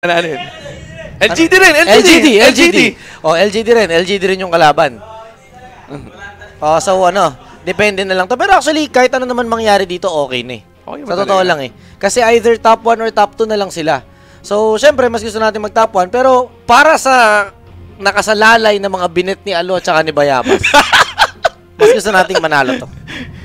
Ano yun? LGD rin! LGD! LGD, LGD. Oh, LGD rin. LGD rin yung kalaban. Oh, so ano, depende na lang to. Pero actually, kahit ano naman mangyari dito, okay na eh. Okay Sa totoo lang eh. Kasi either top 1 or top 2 na lang sila. So, syempre, mas gusto natin mag top 1. Pero, para sa nakasalalay na mga binet ni Alo at saka ni Bayabas, mas gusto nating manalo to.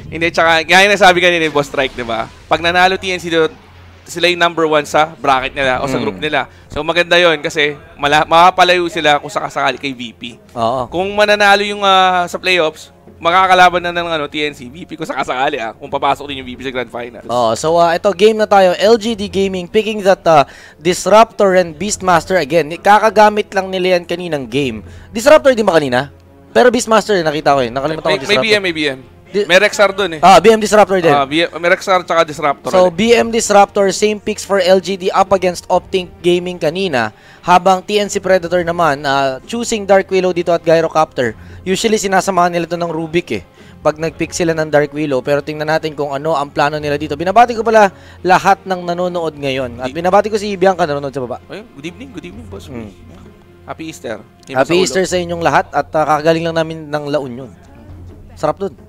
Hindi, tsaka, gaya na sabi kanina ni Boss Strike, di ba? Pag nanalo TNC doon, sila yung number one sa bracket nila o sa Mm. group nila. So maganda yon kasi mala- makapalayo sila kung sakasakali kay VP. Oo. Kung mananalo yung ah, sa playoffs, makakalaban na ng ano, TNC, VP kung sakasakali ah, kung papasok din yung VP sa Grand Finals. Oh, so uh, ito game na tayo. LGD Gaming picking that uh, Disruptor and Beastmaster again. Kakagamit lang nila yan kaninang game. Disruptor di ba kanina? Pero Beastmaster nakita ko eh. Nakalimutan may, ko may Disruptor. BM, may BM. May Rexar doon eh. Ah, BM Disruptor din. Ah, BM, may Rexar tsaka Disruptor. So, ulit. BM Disruptor, same picks for LGD up against Optink Gaming kanina. Habang TNC Predator naman, uh, choosing Dark Willow dito at Gyrocopter. Usually, sinasamahan nila to ng Rubik eh. Pag nag-pick sila ng Dark Willow. Pero tingnan natin kung ano ang plano nila dito. Binabati ko pala lahat ng nanonood ngayon. At binabati ko si Bianca nanonood sa baba. Ayun, good evening, good evening, boss. Mm. Happy Easter. Happy sa. Easter sa inyong lahat at uh, kakagaling lang namin ng La Union. Sarap dun.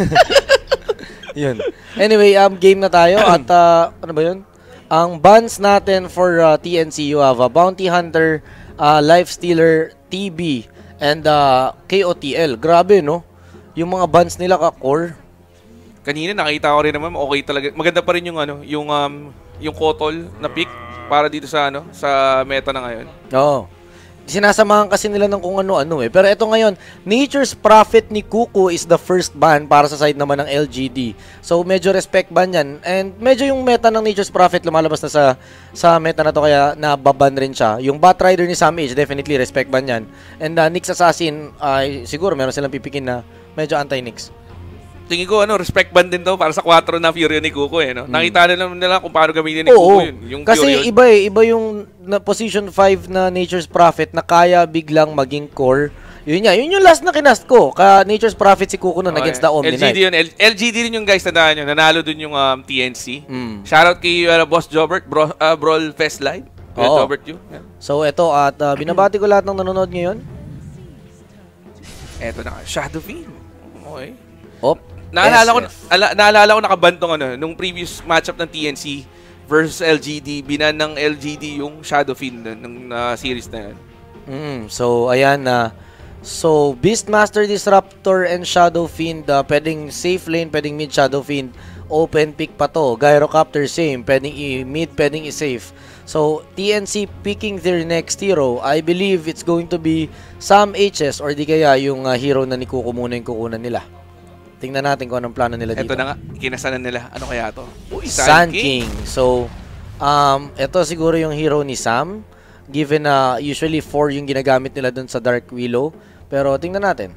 yun. Anyway, um, game na tayo at uh, ano ba yun? Ang bans natin for uh, TNC, you have a Bounty Hunter, uh, Life Stealer, TB, and uh, KOTL. Grabe, no? Yung mga bans nila ka-core. Kanina nakita ko rin naman okay talaga. Maganda pa rin yung ano, yung um, yung Kotol na pick para dito sa ano, sa meta na ngayon. Oo. Sinasamahan kasi nila ng kung ano-ano eh. Pero ito ngayon, Nature's Prophet ni Kuku is the first ban para sa side naman ng LGD. So medyo respect ban yan. And medyo yung meta ng Nature's Prophet lumalabas na sa sa meta na to kaya nababan rin siya. Yung Bat Rider ni Sam Age, definitely respect ban yan. And uh, Nyx Assassin, ay siguro meron silang pipikin na medyo anti-Nyx. Tingin ko ano, respect band din to para sa 4 na Fury ni Kuko eh, no? Nakita na naman nila kung paano gamitin ni. Oo. Kuko yun. Yung Kasi Fury yun. iba eh, iba yung na position 5 na Nature's Prophet na kaya biglang maging core. Yun nga, yun yung last na kinast ko. Ka Nature's Prophet si Kuko nun Okay. against the Omni LGD yun. L- LGD rin yung guys tandaan nyo. Nanalo dun yung um, TNC. Mm. Shoutout kay uh, Boss Jobert, bro, uh, Brawl Fest Live. Kuya Oo. Jobert yun. Yeah. So eto at uh, binabati ko lahat ng nanonood ngayon. Eto na. Shadow Fiend. Okay. Op. Naalala ko, SS. ala, naalala ko nakabantong ano, nung previous matchup ng TNC versus LGD, binan ng LGD yung Shadow Fiend nun, ng uh, series na yun. Mm, so ayan na so Beastmaster Disruptor and Shadow Fiend uh, pwedeng safe lane, pwedeng mid Shadow Fiend. Open pick pa to. Gyrocopter same, pwedeng i-mid, pwedeng i-safe. So TNC picking their next hero. I believe it's going to be Sam HS or di kaya yung uh, hero na ni Kuko muna yung kukunan nila. Tingnan natin kung anong plano nila dito. Ito na nga, kinasanan nila. Ano kaya to? Uy, Sun King. So, um, ito siguro yung hero ni Sam. Given na usually 4 yung ginagamit nila dun sa Dark Willow. Pero tingnan natin.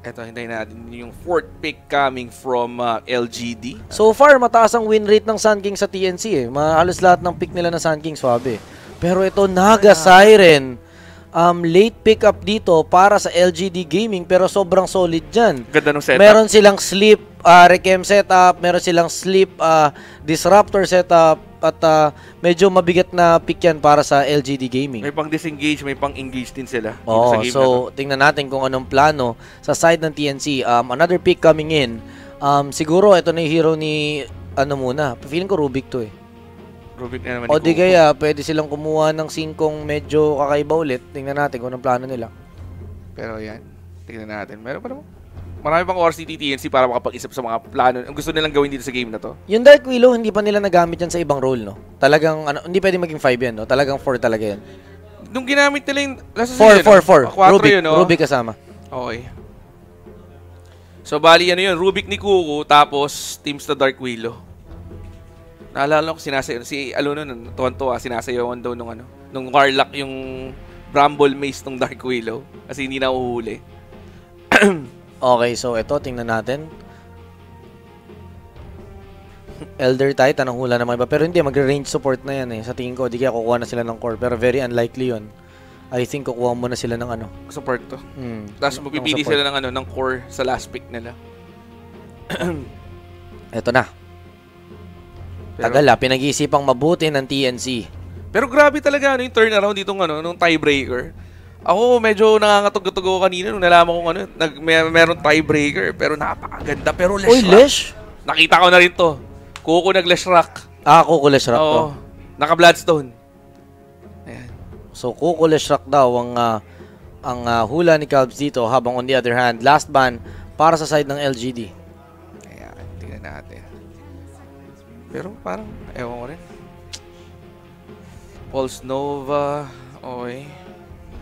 Ito, hintayin natin yung fourth pick coming from uh, LGD. So far, mataas ang win rate ng Sun King sa TNC eh. Halos lahat ng pick nila na Sun King swabe. Pero ito, Naga Siren. Um, late pick up dito para sa LGD Gaming pero sobrang solid dyan. Ganda nung setup. Meron silang sleep uh, Rekem setup, meron silang sleep uh, disruptor setup at uh, medyo mabigat na pick yan para sa LGD Gaming. May pang disengage, may pang engage din sila. Oh, sa game na to. so tingnan natin kung anong plano sa side ng TNC. Um, another pick coming in. Um, siguro ito na yung hero ni ano muna. Feeling ko Rubik to eh. Rubik na naman O di kaya pwede silang kumuha ng singkong medyo kakaiba ulit. Tingnan natin kung anong plano nila. Pero yan, tingnan natin. Meron pa naman. Marami pang oras ni TNC para makapag-isip sa mga plano. Ang gusto nilang gawin dito sa game na to. Yung Dark Willow, hindi pa nila nagamit yan sa ibang role, no? Talagang, ano, hindi pwede maging 5 yan, no? Talagang 4 talaga yan. Nung ginamit nila yung... Nasa 4, 4, 4. 4 Rubik, yun, no? Rubik kasama. Okay. So, bali ano yun, Rubik ni Kuko, tapos Teams the Dark Willow. Naalala ko, sinasayaw, si Aluno nun, tuwan-tuwa, sinasayawan daw nung ano, nung Warlock yung Bramble Maze ng Dark Willow. Kasi hindi na uhuli. Okay, so ito, tingnan natin. Elder Titan, ang hula ng mga iba. Pero hindi, magre-range support na yan eh. Sa tingin ko, di kaya kukuha na sila ng core. Pero very unlikely yun. I think kukuha mo na sila ng ano. Support to. Hmm, Tapos magpipili sila ng ano, ng core sa last pick nila. Ito na. Pero, Tagal ah, pinag-iisipang mabuti ng TNC. pero grabe talaga ano, yung turnaround dito ano, nung tiebreaker. Ako medyo nangangatog-gatog ako kanina nung nalaman ko ano, nag, may, meron tiebreaker. Pero napakaganda. Pero Lesh Rock. Lesh! Nakita ko na rin to. Kuko nag-Lesh Rock. Ah, Kuko Lesh Rock to. Oo. Naka-Bloodstone. Ayan. So, Kuko Lesh Rock daw ang, ah, ang ah, hula ni Calbs dito. Habang on the other hand, last ban para sa side ng LGD. Ayan, tingnan natin. Pero parang, ewan ko rin. Pulse Nova, okay.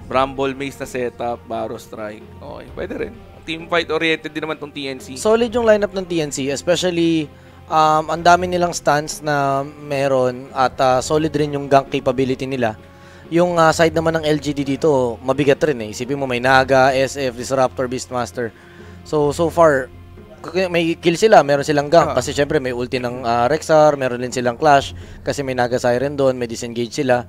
Bramble Maze na setup, Baro Strike, okay. Pwede rin. Team fight oriented din naman tong TNC. Solid yung lineup ng TNC, especially um, ang dami nilang stance na meron at ah, solid rin yung gank capability nila. Yung ah, side naman ng LGD dito, mabigat rin eh. Isipin mo may Naga, SF, Disruptor, Beastmaster. So, so far, may kill sila, meron silang gank. Ah. Kasi syempre may ulti ng ah, Rexar, meron din silang Clash. Kasi may Naga Siren doon, may disengage sila.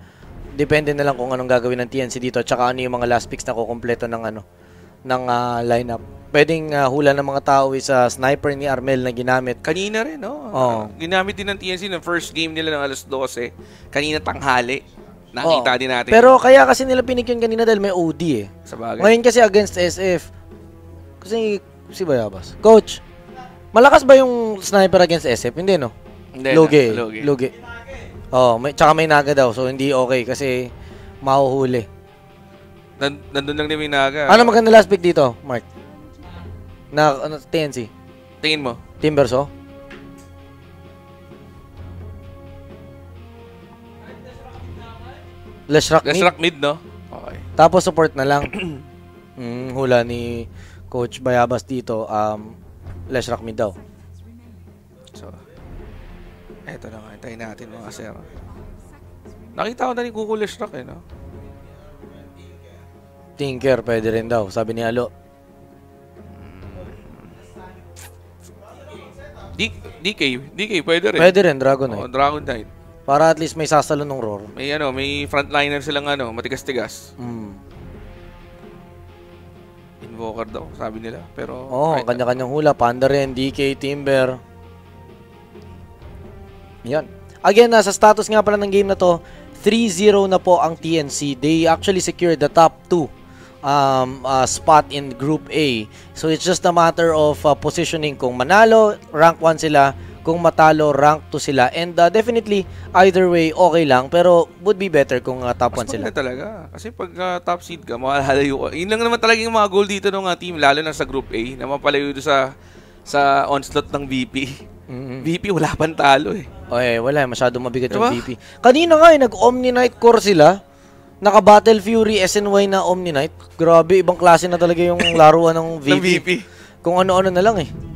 Depende na lang kung anong gagawin ng TNC dito. Tsaka ano yung mga last picks na kukumpleto ng ano ng ah, lineup. Pwedeng ah, hula ng mga tao is ah, sniper ni Armel na ginamit. Kanina rin, no? Oo. Ginamit din ng TNC ng first game nila ng alas 12. Kanina tanghali. Nakita Oo. din natin. Pero kaya kasi nila pinik yun kanina dahil may OD eh. sa bagay. Ngayon kasi against SF. Kasi si Bayabas. Coach, malakas ba yung sniper against SF? Hindi no? Hindi, Lugi. na, lugi. Lugi. Oh, may, tsaka may naga daw. So hindi okay kasi mahuhuli. Nan- nandun lang din yung Naga. Ano maganda last pick dito, Mark? Na ano, TNC? Tingin mo? Timberso? Let's rock Let's mid. rock mid, no? Okay. Tapos support na lang. mm, hula ni Coach Bayabas dito. Um, let's rock mid daw. So, eto na nga. Hintayin natin mga sir. Nakita ko na ni Google Let's rock eh, no? Tinker, pwede rin daw. Sabi ni Alo. D DK. DK, pwede rin. Pwede rin, Dragon Knight. Dragon Knight. Para at least may sasalo ng roar. May ano, may frontliner silang ano, matigas-tigas. Mm. Invoker daw, sabi nila. Pero, Oo, kahit- kanya-kanyang hula. Panda rin, DK, Timber. Yan. Again, nasa status nga pala ng game na to, 3-0 na po ang TNC. They actually secured the top 2 um, uh, spot in Group A. So it's just a matter of uh, positioning. Kung manalo, rank 1 sila. Kung matalo, rank 2 sila. And uh, definitely, either way, okay lang. Pero would be better kung uh, top 1 mas sila. maganda talaga. Kasi pag ah, top seed ka, makakalayo ka. Yun lang naman talaga yung mga goal dito ng ah, team, lalo na sa Group A, na mapalayo sa sa onslaught ng VP. Mhm. VP, wala pang talo eh. Okay, wala. Masyadong mabigat Diba? yung VP. Kanina nga eh, nag-Omni Knight core sila. Naka-Battle Fury SNY na Omni Knight. Grabe, ibang klase na talaga yung laruan ng VP. Ng VP. Kung ano-ano na lang eh.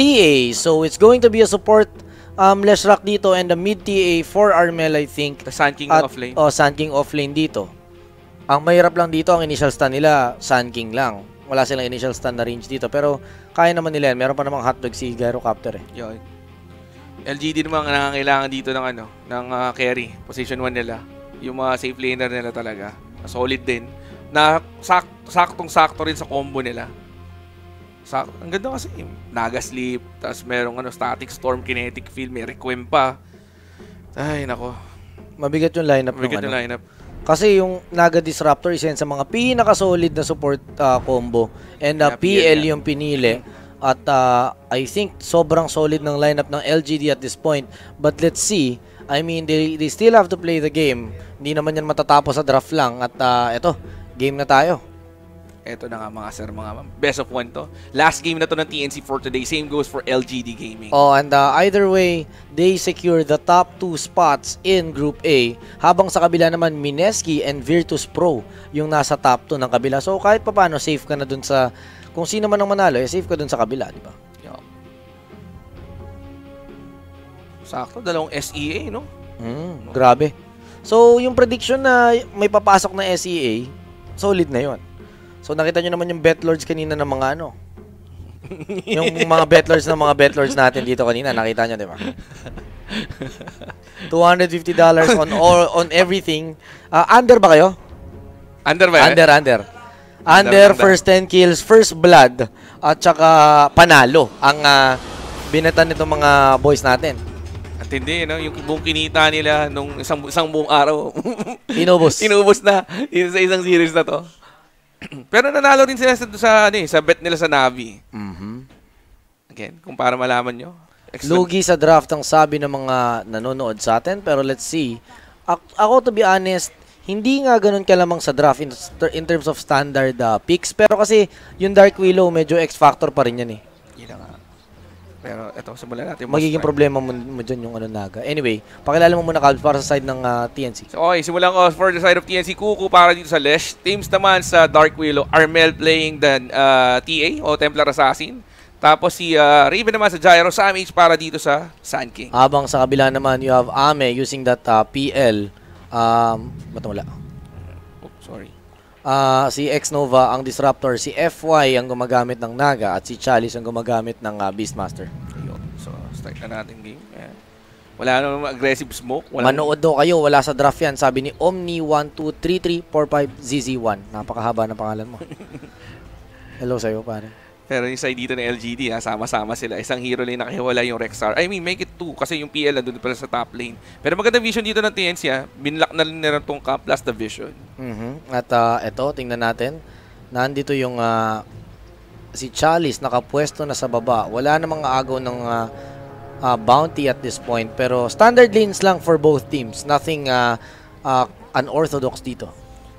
TA. So, it's going to be a support um, less rock dito and a mid TA for Armel, I think. The Sun King At, offlane. Oh, Sun King offlane dito. Ang mahirap lang dito, ang initial stun nila, Sun King lang. Wala silang initial stun na range dito. Pero, kaya naman nila yan. Meron pa namang hotdog si Gyrocopter eh. Yun. LGD naman ang nangangailangan dito ng ano, ng ah, carry. Position 1 nila. Yung mga safe laner nila talaga. Solid din. Na sak saktong-sakto rin sa combo nila. Sak ang ganda kasi. Naga sleep, tapos merong ano, static storm, kinetic field, may requiem pa. Ay, nako. Mabigat yung lineup ng Mabigat ano. yung lineup. Kasi yung Naga Disruptor isa sa mga pinaka-solid na support uh, combo. And uh, Yeah, PL yung pinili. At uh, I think sobrang solid ng lineup ng LGD at this point. But let's see. I mean, they, they still have to play the game. Hindi naman yan matatapos sa draft lang. At uh, eto, game na tayo. Eto na nga mga sir, mga ma'am. Best of one to. Last game na to ng TNC for today. Same goes for LGD Gaming. Oh, and uh, either way, they secure the top two spots in Group A. Habang sa kabila naman, Mineski and Virtus Pro yung nasa top 2 ng kabila. So kahit pa paano, safe ka na dun sa, kung sino man ang manalo, eh, safe ka dun sa kabila, di ba? Yo. Sakto, dalawang SEA, no? Mm, grabe. So, yung prediction na may papasok na SEA, solid na yon. So, nakita nyo naman yung bet lords kanina ng mga ano. yung mga bet lords ng mga bet lords natin dito kanina, nakita nyo, di ba? $250 on all, on everything. Ah, under ba kayo? Under ba? Under, under. Under, Under, under. first 10 kills, first blood, at saka panalo ang uh, binatan nitong mga boys natin. Tindi, no? Yung buong kinita nila nung isang, isang buong araw. Inubos. Inubos na sa isang series na to. Pero nanalo rin sila sa, sa, ano, eh, sa bet nila sa Navi. Mhm. Again, kung para malaman nyo. Extra- Lugi sa draft ang sabi ng mga nanonood sa atin, pero let's see. Ak- ako, to be honest, hindi nga ganun kalamang sa draft in, in terms of standard uh, picks. Pero kasi yung Dark Willow, medyo X-factor pa rin yan eh. Pero ito, simulan natin. Magiging problema mo, mo dyan yung ano naga. Anyway, pakilala mo muna Calvs para sa side ng uh, TNC. So, okay, simulan ko for the side of TNC Kuku para dito sa Lesh. Teams naman sa Dark Willow, Armel playing the uh, TA o Templar Assassin. Tapos si uh, Raven naman sa Gyro, Sam H para dito sa Sand King. Habang sa kabila naman, you have Ame using that uh, PL. Um, ba't wala? Ah, si X-Nova ang Disruptor, si FY ang gumagamit ng Naga at si Chalice ang gumagamit ng uh, Beastmaster. Ayun. So, start na natin game. Ayan. Wala namang aggressive smoke. Wala Manood daw kayo, wala sa draft yan. Sabi ni Omni123345ZZ1. Napakahaba ng pangalan mo. Hello sa'yo, pare. Pero yung side dito ng LGD, ha, sama-sama sila. Isang hero lane nakahiwala yung Rexar. I mean, make it two kasi yung PL nandun pala sa top lane. Pero maganda vision dito ng TNC, ha. Binlock na rin nila tong camp plus the vision. Mhm. At uh, eto, tingnan natin. Nandito yung ah, si Chalice nakapwesto na sa baba. Wala namang agaw ng ah, ah, bounty at this point. Pero standard lanes lang for both teams. Nothing ah, ah, unorthodox dito.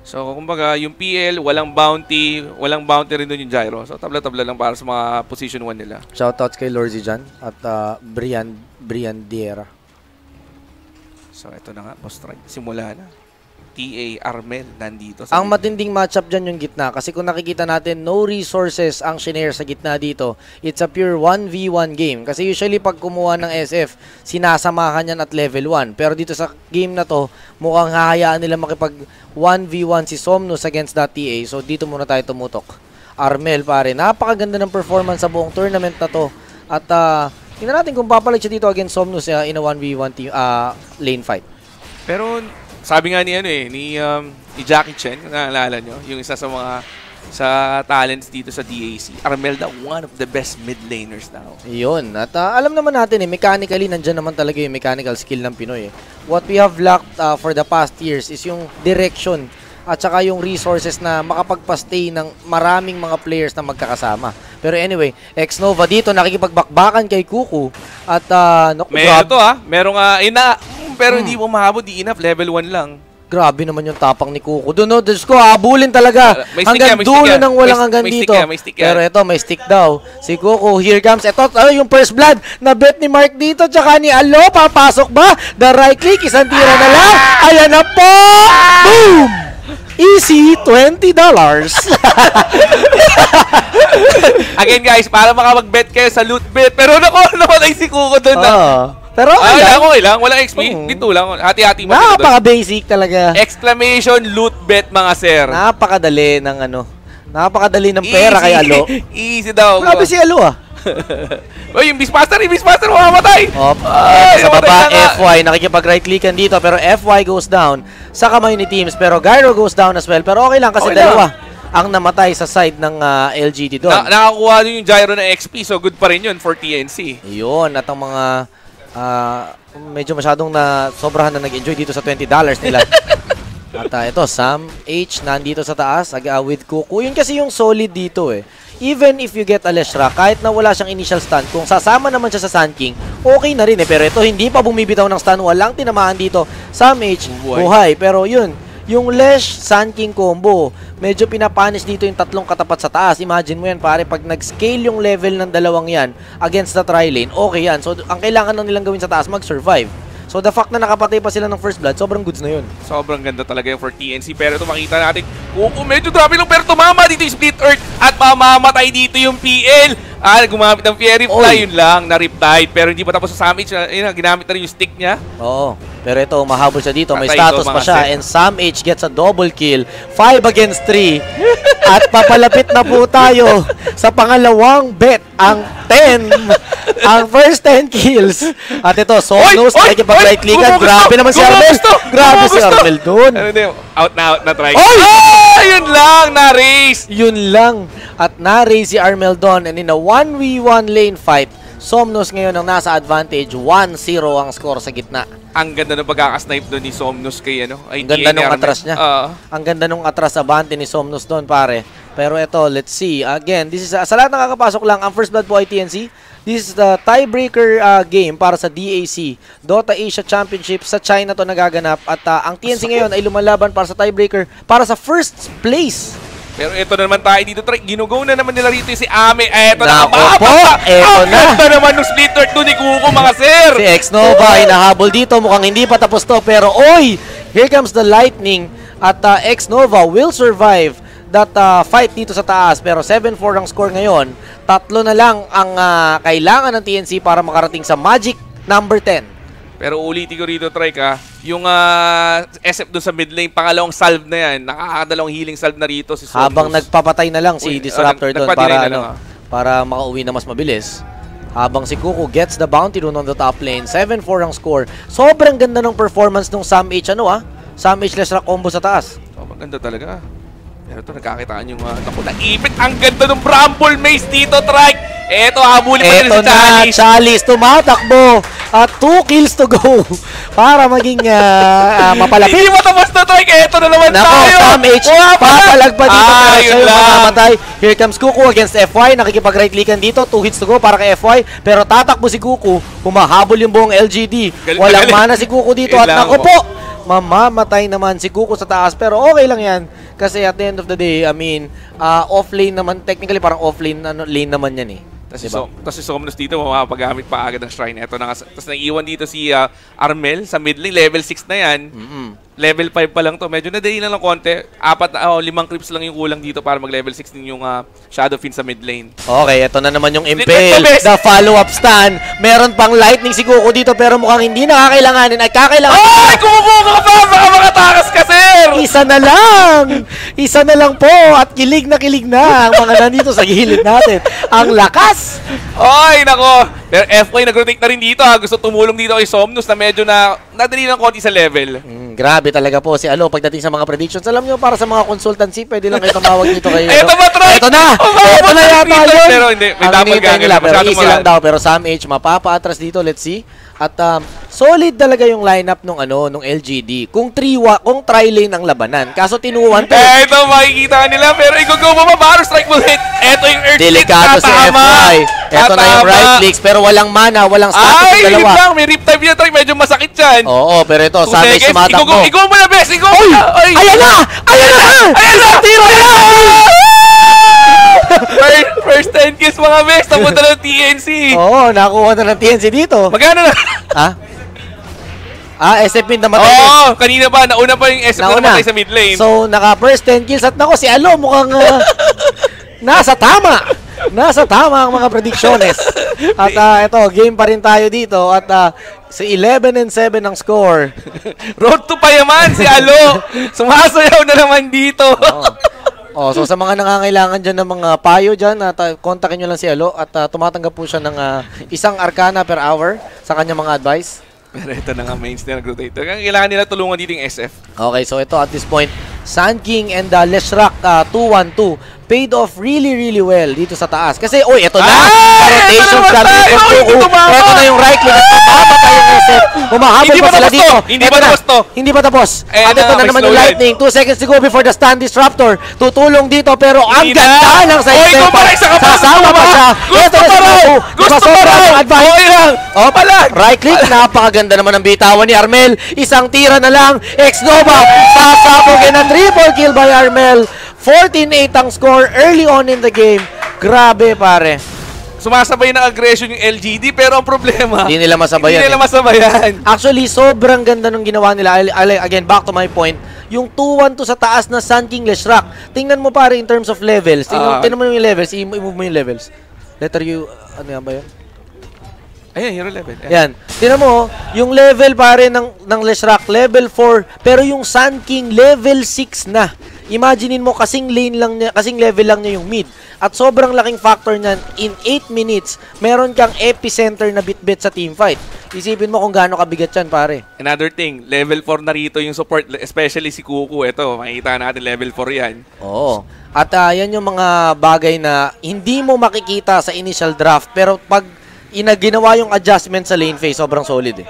So, kumbaga, yung PL, walang bounty, walang bounty rin doon yung Gyro. So, tabla-tabla lang para sa mga position 1 nila. Shoutouts kay Lorzy dyan at ah, Brian, Brian Diera. So, ito na nga, boss strike. Simula na. TA Armel nandito. Ang matinding matchup dyan yung gitna kasi kung nakikita natin, no resources ang shinare sa gitna dito. It's a pure 1v1 game. Kasi usually pag kumuha ng SF, sinasamahan yan at level 1. Pero dito sa game na to, mukhang hahayaan nila makipag 1v1 si Somnus against that TA. So dito muna tayo tumutok. Armel pare, napakaganda ng performance sa buong tournament na to. At uh, tingnan natin kung papalag siya dito against Somnus uh, in a 1v1 team, uh, lane fight. Pero sabi nga ni ano eh, ni, um, ni Jackie Chen, naalala nyo, yung isa sa mga sa talents dito sa DAC. Armelda, one of the best mid laners now. Yun. At ah, alam naman natin eh, mechanically, nandyan naman talaga yung mechanical skill ng Pinoy eh. What we have lacked ah, for the past years is yung direction at saka yung resources na makapagpastay ng maraming mga players na magkakasama. Pero anyway, X-Nova dito nakikipagbakbakan kay Kuku at uh, naku, Meron to ah, merong uh, ina, pero hindi mo mahabot, di enough, level 1 lang. grabe naman yung tapang ni Kuku. Doon, no, Diyos ko, habulin talaga. May stick hanggang may dulo stick yan. nang walang May- hanggang may stick dito. yan, may stick yan. Pero ito, may stick daw. Si Kuku, here comes. Ito, oh, yung first blood na bet ni Mark dito, tsaka ni Alo, papasok ba? The right click, isang tira na lang. Ayan na po! Boom! Easy, $20. Again guys, para makapag-bet kayo sa loot bet. Pero nako, namatay si Kuko doon. na. oh. Pero Ay, okay lang. okay lang, wala XP. Oo. Dito lang, hati-hati mo. Napaka-basic talaga. Exclamation loot bet mga sir. Napakadali ng ano. Napakadali ng pera kay Alo. Easy daw. Grabe si Alo ah. Oy, yung Beastmaster, yung Beastmaster, mamamatay! Op, Ay, sa baba, na. FY, nakikipag-right clickan dito, pero FY goes down sa kamay ni teams, pero Gyro goes down as well, pero okay lang kasi Okay lang. dalawa ang namatay sa side ng ah, LGD doon. Na, nakakuha din yung gyro ng XP, so good pa rin yun for TNC. Yun, at ang mga ah, medyo masyadong na sobrahan na nag-enjoy dito sa $20 nila. at ah, ito, Sam H nandito sa taas ag- ah, with Kuku. Yun kasi yung solid dito eh. Even if you get Aleshra, kahit na wala siyang initial stun, kung sasama naman siya sa Sun King, okay na rin eh. Pero ito, hindi pa bumibitaw ng stun. Walang tinamaan dito. Sam H, Buhay. buhay. Pero yun, yung Lesh Sun King combo, medyo pinapanish dito yung tatlong katapat sa taas. Imagine mo yan pare, pag nag-scale yung level ng dalawang yan against the tri-lane, okay yan. So, ang kailangan lang nilang gawin sa taas, mag-survive. So, the fact na nakapatay pa sila ng first blood, sobrang goods na yun. Sobrang ganda talaga yung for TNC. Pero ito makita natin, Kuko medyo dami lang pero tumama dito yung Split Earth at mamamatay dito yung PL. Ah, gumamit ng Fairy Fly, Oy. yun lang, na-riptide. Pero hindi pa tapos sa ah, yun, ginamit na rin yung stick niya. Oo. Pero ito, mahabol siya dito. May Patay status ito, pa siya. set. And Sam H gets a double kill. 5 against 3. At papalapit na po tayo sa pangalawang bet. Ang 10. ang first 10 kills. At ito, Sonos, Oy! Oy! nakikipag-right clickan. Grabe naman si Armel. Grabe si! Armel doon. Ano out na out na try. Oy! Ah, yun lang, na-race. Yun lang. At na-raise si Armel doon. And in a 1v1 lane fight, Somnus ngayon ang nasa advantage. 1-0 ang score sa gitna. Ang ganda ng pagkakasnipe doon ni Somnus kay ano. Ay, Ang ganda Arnel. atras niya. Oo. Ang ganda nung atras abante ni Somnus doon, pare. Pero ito, let's see. Again, this is uh, sa lahat ng kakapasok lang, ang first blood po ay TNC. This is the tiebreaker uh, game para sa DAC, Dota Asia Championship. Sa China to nagaganap. At uh, ang TNC ngayon ay lumalaban para sa tiebreaker para sa first place. Pero ito na naman tayo dito. Try, ginugo na naman nila rito si Ame. Eto na. Nako po, eto Ang na. ganda naman ng splitter doon ni Kuko, mga sir. Si X-Nova hinahabol dito. Mukhang hindi pa tapos to. Pero oy! Here comes the lightning. At uh, X-Nova will survive that uh, fight dito sa taas. Pero 7-4 ang score ngayon. Tatlo na lang ang uh, kailangan ng TNC para makarating sa magic number 10. Pero ulitin ko rito, Trike, ha. Yung ah, SF doon sa mid lane, pangalawang salve na yan. Nakakadalawang healing salve na rito si Somnus. Habang nagpapatay na lang si Uy, Disruptor ah, doon para ano, lang, ah. para makauwi na mas mabilis. Habang si Kuko gets the bounty doon on the top lane. 7-4 ang score. Sobrang ganda ng performance nung Sam H ano ah. Sam H Lesra combo sa taas. Oh, maganda talaga. Pero ito, nagkakitaan yung, uh, naku, naipit. Ang ganda ng Bramble Maze dito, Trike. Eto, habulin pa rin Eto si na, Chalice. Chalice tumatakbo at 2 kills to go para maging ah, ah, mapalapit. Hindi mo tapos na, Trike. Eto na naman Nako, tayo. Sam H, Wala pa. papalag pa dito Ah, yun lang. mamamatay. Here comes Kuku against FY, nakikipag-right clickan dito, 2 hits to go para kay FY, pero tatakbo si Kuku, humahabol yung buong LGD. Galing- Walang galing. mana si Kuku dito at nako ako. po, mamamatay naman si Kuku sa taas pero okay lang yan kasi at the end of the day, I mean, ah, off lane naman, technically parang off lane, ano, lane naman yan eh. Tapos Diba? so, tapos si Somnus dito, mapapagamit pa agad ng shrine. Ito na, tapos naiiwan dito si ah, Armel sa mid lane, level 6 na yan. Mm-mm. Level 5 pa lang to. Medyo nadali lang ng konti. Apat na, oh, limang creeps lang yung kulang dito para mag-level 6 din yung ah, Shadow Fiend sa mid lane. Okay, ito na naman yung Impale, the follow-up stand. Meron pang lightning si Kuko dito pero mukhang hindi nakakailanganin at kakailangan. Ay! Kumukuha ka pa! Baka makatakas ka, sir! Isa na lang! Isa na lang po at kilig na kilig na ang mga nandito sa gilid natin. Ang lakas! Ay, nako! Pero FY nag-rotate na rin dito ha. Gusto tumulong dito kay Somnus na medyo na nadali ng konti sa level. Mm, grabe talaga po si Alo pagdating sa mga predictions. Alam nyo, para sa mga consultancy, pwede lang kayo tumawag dito kay Eto ba, Troy? Ito na! Ito na yata yun! Pero hindi, may double nila, pero easy lang daw. Pero Sam H, mapapa-atras dito. Let's see. At um, solid talaga yung lineup nung ano nung LGD. Kung triwa, kung tri-lane ang labanan. Kaso tinuwan to. Eh, ito makikita nila. Pero igugo mo pa, Baro Strike will hit. Eto yung Earth Delikado si FY. Ito na yung right clicks pero walang mana, walang status Ay, yung dalawa. lang. May rip type yan, Trike. Medyo masakit yan. Oo, pero ito, Sam H seconds. tumatakbo. Igugo, mo na, best. Igugo mo na. Ay! Ayan na! Ayan na! Ayan na! Tiro na! First, first 10 kills mga best. Napunta ng TNC. Oo, nakuha na ng TNC dito. Magkano na? Ha? Ah, SF Pin namatay. Oo, oh, kanina ba? Nauna pa yung na Nauna. namatay sa mid lane. So, naka first 10 kills at nako si Alo mukhang ah, nasa tama. Nasa tama ang mga predictions. At ah, ito, game pa rin tayo dito at ah, si 11 and 7 ang score. Road to Payaman, si Alo. Sumasayaw na naman dito. Oh, so sa mga nangangailangan dyan ng mga payo dyan, at uh, kontakin nyo lang si Alo at ah, tumatanggap po siya ng ah, isang arkana per hour sa kanyang mga advice. Pero ito na nga mains na nag-rotate. Kailangan nila tulungan dito yung SF. Okay, so ito at this point, Sand King and uh, Leshrak uh, 2-1-2 paid off really, really well dito sa taas. Kasi, oy, ito na! Ay! Rotation tayo! Kuku. Hindi tumama! Ito na yung right click at mapapatay yung SF. Humahabol pa sila dito. to! Hindi pa tapos to! Hindi pa tapos. At ito na, naman yung lightning. 2 seconds to go before the stand disruptor. Tutulong dito pero ang ganda ng kumaray sa kapal! Sasama pa siya. Ito na si! Kuku. Gusto pa raw! Okay lang! Palag! Right click, napakaganda naman ng bitawan ni Armel. Isang tira na lang. Ex-Nova, sasabogin na triple kill by Armel. 14-8 ang score early on in the game. Grabe, pare. Sumasabay ng aggression yung LGD pero ang problema, Hindi nila masabayan. hindi nila eh. masabayan. Actually, sobrang ganda nung ginawa nila. I- I- Again, back to my point. Yung 2-1 to sa taas na Sun King Leshrak. Tingnan mo pare in terms of levels. Tingnan, Ah. tingnan mo yung levels. I-move mo yung levels. Letter U, ano yan ba yun? Ayan, hero level. Ayan. Yan. Tingnan mo, yung level pare ng, ng Leshrak, level 4. Pero yung Sun King, level 6 na. Imaginein mo, kasing lane lang niya, kasing level lang niya yung mid. At sobrang laking factor niyan, in 8 minutes, meron kang epicenter na bit-bit sa teamfight. Isipin mo kung gaano kabigat yan, pare. Another thing, level 4 na rito yung support, especially si Kuku. Ito, makikita natin level 4 yan. Oo. At yan yung mga bagay na hindi mo makikita sa initial draft. Pero pag ina ginawa yung adjustment sa lane phase, sobrang solid eh.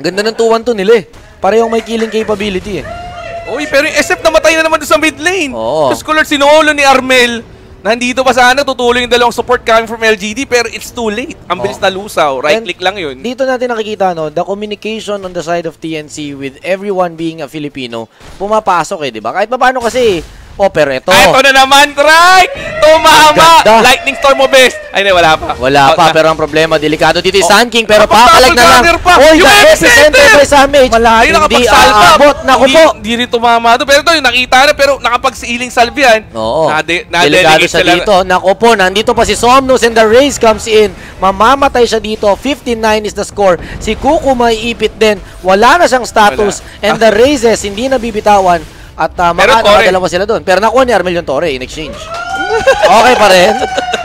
Ganda ng 2-1-2 nila eh. Parehong may killing capability eh. Uy, pero yung SF namatay na naman doon sa mid lane. Oo. Tapos kulot sinulo ni Armel. Nandito pa sana, tutuloy yung dalawang support coming from LGD, pero it's too late. Ang bilis na lusaw. Right And click lang yun. Dito natin nakikita no, the communication on the side of TNC with everyone being a Filipino, pumapasok eh, di ba? Kahit pa paano kasi, oh, pero ito. Ah, ito na naman, Trike! Tumama! Ganda. Lightning Storm mo, best! Ay, hindi, wala pa. Wala Out pa, na. pero ang problema, delikado dito yung Oh. Sun King, pero Kapag papalag na lang. pa, yung the epicenter! epicenter by Samage. Ay, Hindi aabot. Naku po. Hindi rin tumama doon. Pero ito, yung nakita na, pero nakapagsiiling salve yan. Oo. Nade, Delikado siya dito. Naku po, nandito pa si Somnus and the race comes in. Mamamatay siya dito. 59 is the score. Si Kuku maiipit din. Wala na siyang status. Wala. And the races, hindi na bibitawan. At uh, maka, Torre. nakadalawa sila doon. Pero nakuha ni Armel yung Torre in exchange. okay pa rin.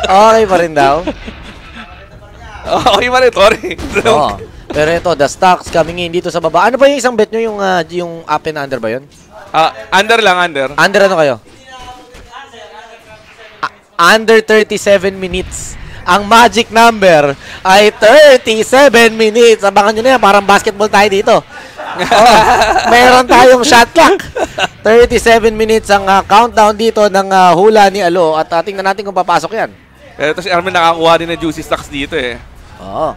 Okay pa rin daw. Okay pa rin, Tori. Oo. Pero ito, the stocks coming in dito sa baba. Ano ba yung isang bet nyo? Yung, ah, yung up and under ba yun? Ah, under lang, under. Under ano kayo? A- under 37 minutes. Ang magic number ay 37 minutes. Abangan nyo na yan, parang basketball tayo dito. Oh, meron tayong shot clock. 37 minutes ang ah, countdown dito ng ah, hula ni Alo at uh, tingnan natin kung papasok yan. Pero ito si Armin nakakuha din ng juicy stocks dito eh. Oo.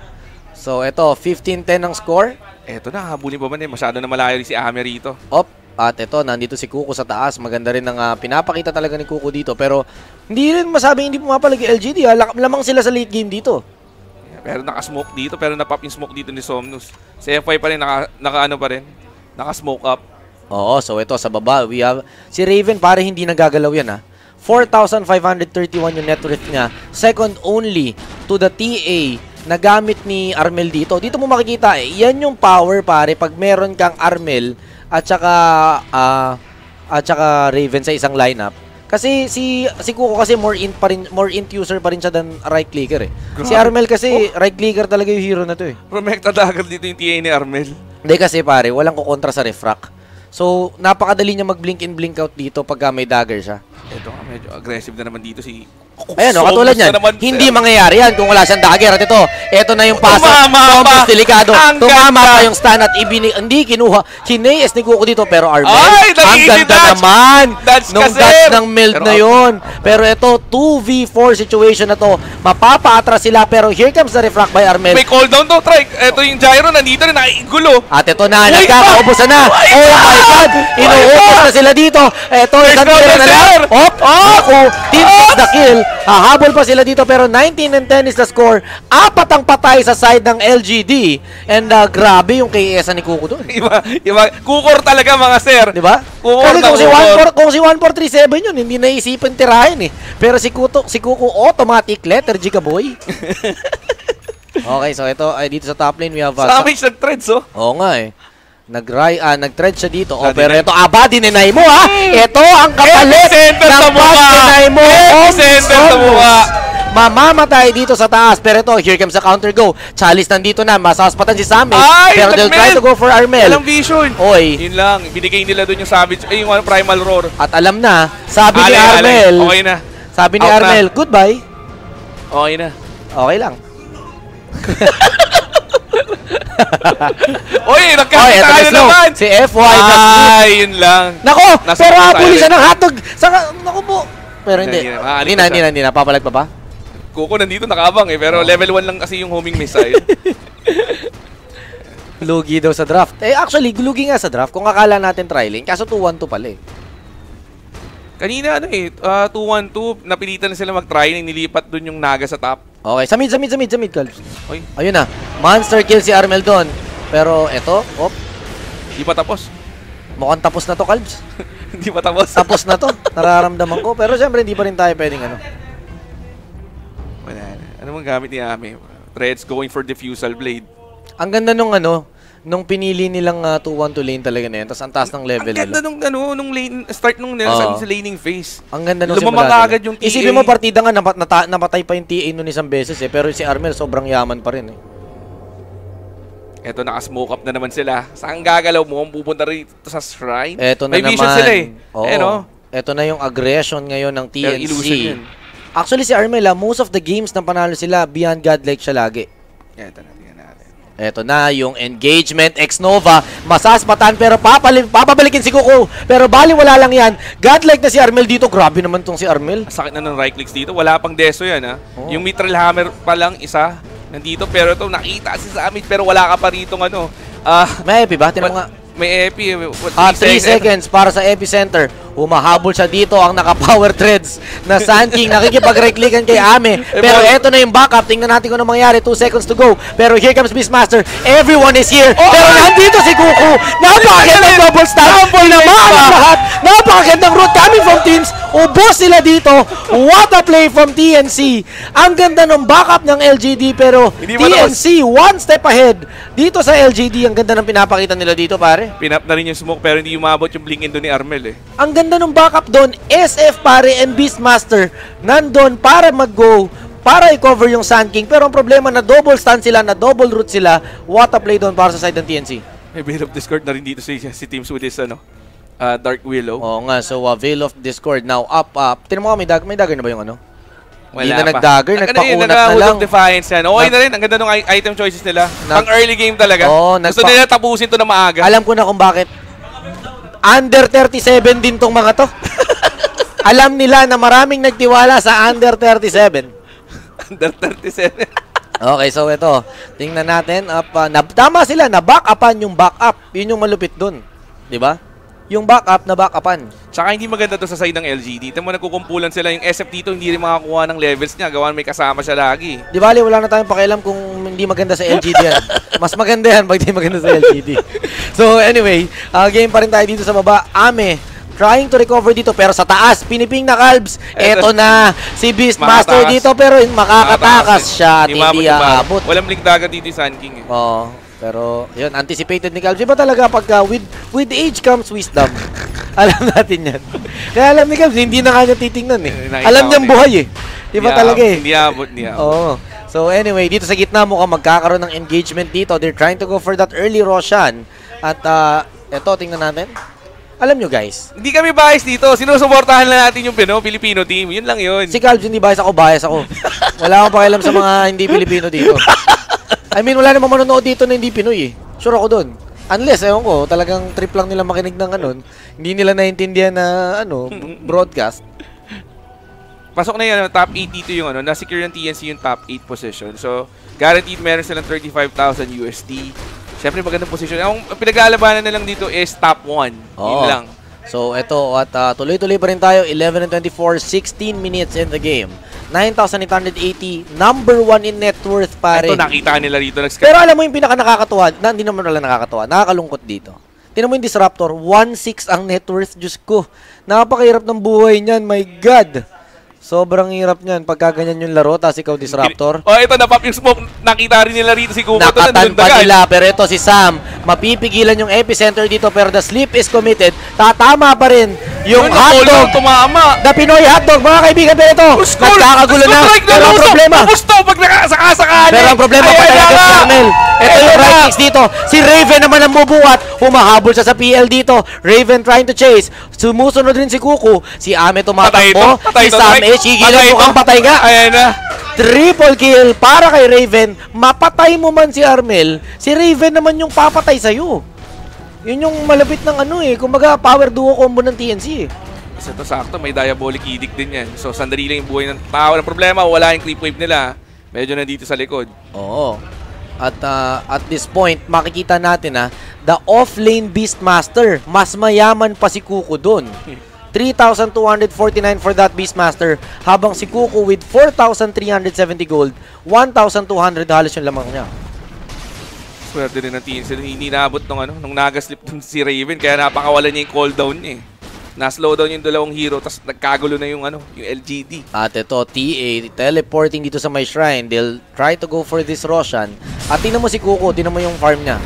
So ito, 15-10 ang score. Eto na, habulin pa man eh. Masyado na malayo si Ame rito. Op, at ito, nandito si Kuko sa taas. Maganda rin ang ah, pinapakita talaga ni Kuko dito. Pero hindi rin masabing hindi pumapalag yung LGD. Ha? Lamang sila sa late game dito. Pero naka-smoke dito, pero napop yung smoke dito ni Somnus. Si FY pa rin, naka, naka pa rin. Naka-smoke up. Oo, so ito sa baba, we have si Raven pare hindi nagagalaw yan ha. 4,531 yung net worth niya. Second only to the TA na gamit ni Armel dito. Dito mo makikita eh, yan yung power pare pag meron kang Armel at saka ah, at saka Raven sa isang lineup. Kasi si si Kuko kasi more int pa rin, more int user pa rin siya than right clicker eh. Si Grabe. Armel kasi right clicker talaga yung hero na to eh. Promekta agad dito yung TA ni Armel. Hindi kasi pare, walang kukontra sa refract. So, napakadali niya mag-blink in, blink out dito pag may dagger siya. Ito nga, medyo aggressive na naman dito si... Ayan, Somnus katulad niyan. Hindi mangyayari yan kung wala siyang dagger. At ito, ito na yung pasok. Tumama pa. delikado. Tumama pa yung stun at ibini, hindi kinuha. Kinayes ni Kuko dito pero Armel. Ay, ang ganda dodge. naman. Dodge nung kasi. dodge ng meld Pero na yon. Pero ito, 2v4 situation na to. Mapapaatras sila pero here comes the refract by Armel. May cooldown to, Trike. Ito yung gyro, nandito na, nakigulo. At ito na, nagkakaubusan na. Oh my! God! Inuubos na sila dito. Ito, isang tira na lang. Op! Team takes the kill. Hahabol pa sila dito pero 19 and 10 is the score. Apat ang patay sa side ng LGD. And uh, grabe yung KS ni Kuko doon. Iba, iba. Kukor talaga mga sir. Di ba? Kukor Kasi kung si, kukor. 14, kung si 1437 yun, hindi naisipan tirahin eh. Pero si Kuto, si Kuko automatic letter G ka boy. okay, so ito ay dito sa top lane we have uh, Sa amin nag-threads, oh. Oo nga eh. Nag-ry, ah, nag-thread siya dito. Oh, Ah, pero ito, aba, dininay mo ha. Ito ang kapalit sa ng pag dinay mo. Epicenter sa Omsos. mukha. Mamamatay dito sa taas. Pero ito, here comes the counter go. Chalice nandito na. Masaspatan si Sammy. Ay, pero they'll try to go for Armel. Walang vision. Oy. Yun lang. Binigay nila doon yung savage, eh, yung ano, primal roar. At alam na, sabi ni Alay, alay. Armel. Okay na. Sabi ni Out na. Armel, goodbye. Okay na. Okay lang. Oy, Okay, nagkakita ito na na slow. naman. Si FY. Ay, yun lang. Nako, Nasa pero silent. habuli siya ng hotdog. Saka, nako po. Pero hindi. Hindi, hindi. Hindi na, hindi siya. na, hindi na. Papalag pa ba? Kuko nandito nakabang eh, pero level 1 lang kasi yung homing missile. Lugi daw sa draft. Eh, actually, lugi nga sa draft. Kung akala natin trialing, kaso 2-1-2 pala eh. Kanina ano eh, uh, 2-1-2, napilitan na sila mag-try, nilipat doon yung naga sa top. Okay, sa mid, sa mid, sa mid, sa mid, Calves. Oy, Ayun na. Monster kill si Armel doon. Pero eto, op, di pa tapos. mukhang tapos na to, Calves. Hindi pa tapos. Tapos na to. Nararamdaman ko. Pero syempre, hindi pa rin tayo pwedeng ano. Wala na. Ano mang gamit ni Ame? Threads going for diffusal blade. Ang ganda nung ano, nung pinili nilang uh, 2-1-2 lane talaga na yun. Tapos ang taas ng level Ang ganda nung, ano, nung lane, start nung nila Oo. sa, laning phase. Ang ganda nung Lumamang simula agad yung TA. Isipin mo, partida nga, napat, nata, napatay pa yung TA noon isang beses eh. Pero si Armel, sobrang yaman pa rin eh. Eto, naka-smoke up na naman sila. Saan gagalaw mo? Pupunta rin sa shrine? Eto na May naman. vision sila eh. Oo. Eh, no? Eto na yung aggression ngayon ng TNC. Actually, si Armel, ah, most of the games na panalo sila, beyond godlike siya lagi. Eto na. Eto na, yung engagement ex-Nova. Masaspatan pero papali, papabalikin si Kuko. Pero bali wala lang yan. Godlike na si Armel dito. Grabe naman tong si Armel. Sakit na ng right clicks dito. Wala pang deso yan ha. Oo. Yung mitral hammer pa lang isa nandito pero ito nakita si Samit pero wala ka pa rito ano. Ah, May epi ba? Tinan mo nga. may epi. what, Ah, 3 three seconds para sa epicenter. Humahabol siya dito ang naka-power threads na Sand King. Nakikipag-right-clickan kay Ame. Pero Eh, eto na yung backup. Tingnan natin kung ano mangyari. 2 seconds to go. Pero here comes Beastmaster. Everyone is here. Pero nandito si Kuku. Napakagandang double stab. Tinamaan ang lahat. Napakagandang route coming from teams. Ubos sila dito. What a play from TNC. Ang ganda ng backup ng LGD. Pero? TNC one step ahead. Dito sa LGD, ang ganda ng pinapakita nila dito, pare. Pinap na rin yung smoke pero hindi umabot yung blink in doon ni Armel eh. Ang ganda ng backup doon, SF pare and Beastmaster nandun para mag-go, para i-cover yung Sand King. Pero ang problema na double stun sila, na double root sila. What a play doon para sa side ng TNC. May bit of discord na rin dito si, si Teams with this ano, ah, Dark Willow. Oo nga, so uh, Veil of Discord now up, up. Tinan mo nga, may, dag may dagger na ba yung ano? Hindi na nag-dagger, ganda nagpakunat na lang. Defiance yan. Okay na rin, ang ganda ng item choices nila. Pang early game talaga. Oo, Gusto nila tapusin to na maaga. Alam ko na kung bakit. Under 37 din tong mga to. Alam nila na maraming nagtiwala sa under 37. Under 37. Okay, so ito, tingnan natin. Up, uh, na, tama sila, na back upan yung back up. Yun yung malupit dun. Di ba? Yung back up na back upan. Tsaka hindi maganda to sa side ng LGD. Mo nagkukumpulan sila. Yung SF dito hindi rin makakuha ng levels niya. Gawan may kasama siya lagi. Di ba, wala na tayong pakialam kung hindi maganda sa LGD yan. Mas maganda yan pag di maganda sa LGD. so anyway, uh, game pa rin tayo dito sa baba. Ame, trying to recover dito pero sa taas, piniping na Calbs. Eto na, si Beastmaster dito pero makakatakas siya at Hindi hindi aabot. Walang blink dagat dito yung Sun King eh. Oo. Pero, yun, anticipated ni Calbs. Iba talaga pagka with, with age comes wisdom. alam natin yan. Kaya alam ni Calbs, hindi na kanya titingnan eh. Nakita Alam niyang buhay eh. Iba talaga eh. Hindi abot, abot. Oo. So anyway, dito sa gitna mukhang magkakaroon ng engagement dito. They're trying to go for that early Roshan. At uh, eto, tingnan natin. Alam nyo guys, Hindi kami bias dito. Sinusuportahan lang natin yung Pino, Filipino team. Yun lang yun. si Calvin hindi bias ako, bias ako. Wala akong pakialam sa mga hindi Pilipino dito. I mean, wala namang manonood dito na hindi Pinoy eh. Sure ako dun. Unless, ewan ko, talagang trip lang nila makinig ng ano, hindi nila naintindihan na ano, broadcast. Pasok na yan, top 8 dito yung ano, na-secure ng TNC yung top 8 position. So, guaranteed meron silang 35,000 USD. Siyempre, magandang position. Ang pinag-aalabanan na lang dito is top 1. Yun Oo. lang. So, eto, at uh, tuloy-tuloy pa rin tayo. 11 and 24, 16 minutes in the game. 9,880, number one in net worth, pare. Ito, nakita nila. Nag Pero alam mo yung pinaka nakakatuwa, na, hindi naman wala nakakatuwa, nakakalungkot dito. Tinan mo yung Disruptor, 1.6 ang net worth, Diyos ko. Napakahirap ng buhay niyan, my God. Sobrang hirap niyan pagka ganyan yung laro, tapos ikaw Disruptor. Oh, ito, na-pop yung smoke. Nakita rin nila rito si. Ito, Nakatan pa nila, pero ito si Sam, mapipigilan yung epicenter dito, pero the sleep is committed. Tatama pa rin yung Yun, hotdog. tumama. The Pinoy hotdog, mga kaibigan, pero ito, nagkakagulo na. Na Pero ang problema, Gusto pag nakasakasakali. Pero ang problema pa na talaga si Arnel. Ito yung na! right kicks dito. Si Raven naman ang bubuhat. Humahabol siya sa PL dito. Raven trying to chase. Sumusunod rin si Kuku. Si Ame tumatakbo. Si. Sam Eh, sigilan patay mo ito. kang patay nga. Ayan na. Triple kill para kay Raven. Mapatay mo man si Armel. Si Raven naman yung papatay sa'yo. Yun yung malapit ng ano eh. Kumbaga power duo combo ng TNC eh. Isa to sakto, may diabolic edict din yan. So, sandali lang yung buhay ng tao. Ang problema, wala yung creep wave nila. Medyo nandito sa likod. Oo. At ah, at this point, makikita natin na the off-lane Beastmaster, mas mayaman pa si Kuko doon. 3,249 for that Beastmaster, habang si Kuko with 4,370 gold, 1,200 halos yung lamang niya. Swerte rin ng TNC. Hindi naabot nung, ano, nung nagaslip dun si Raven. Kaya napakawalan niya yung cooldown niya eh. Na-slow down yung dalawang hero, tapos nagkagulo na yung, ano, yung LGD. At ito, TA, teleporting dito sa my shrine. They'll try to go for this Roshan. At tingnan mo si Kuko, tingnan mo yung farm niya.